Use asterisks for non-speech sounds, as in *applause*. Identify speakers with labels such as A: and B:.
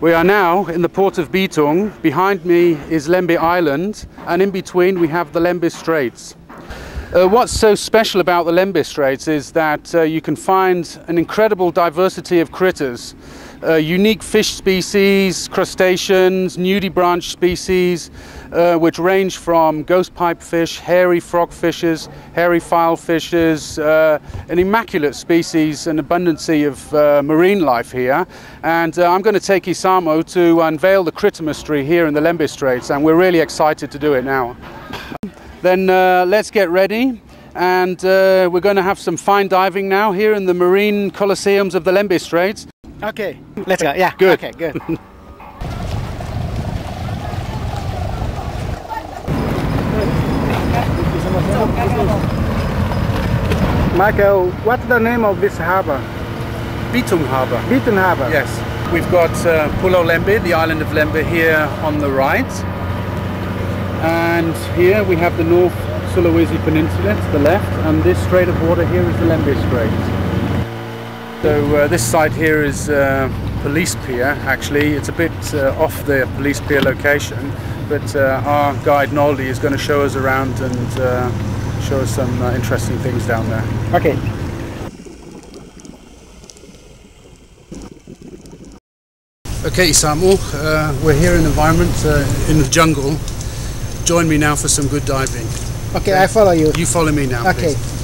A: We are now in the port of Bitung. Behind me is Lembeh Island, and in between we have the Lembeh Straits. Uh, what's so special about the Lembeh Straits is that uh, you can find an incredible diversity of critters uh, unique fish species, crustaceans, nudibranch species, uh, which range from ghost pipe fish, hairy frogfishes, hairy filefishes, uh, an immaculate species, an abundancy of uh, marine life here. And I'm going to take Isamu to unveil the critter mystery here in the Lembeh Straits, and we're really excited to do it now. Then uh, let's get ready and uh, we're going to have some fine diving now here in the marine coliseums of the Lembeh Straits.
B: Okay, let's go. Yeah.
A: Good.
B: Okay, good. *laughs* Michael, what's the name of this harbor?
A: Bitung Harbour.
B: Bitung Harbor.
A: Yes. We've got uh, Pulau Lembeh, the island of Lembeh here on the right. And here we have the North Sulawesi Peninsula to the left, and this strait of water here is the Lembeh Strait. So uh, this site here is uh, Police Pier actually. It's a bit uh, off the Police Pier location but uh, our guide Noldi is going to show us around and uh, show us some uh, interesting things down there.
B: Okay.
A: Okay Samuel, we're here in the environment in the jungle. Join me now for some good diving.
B: Okay, okay, I follow you.
A: You follow me now.
B: Okay.
A: Please.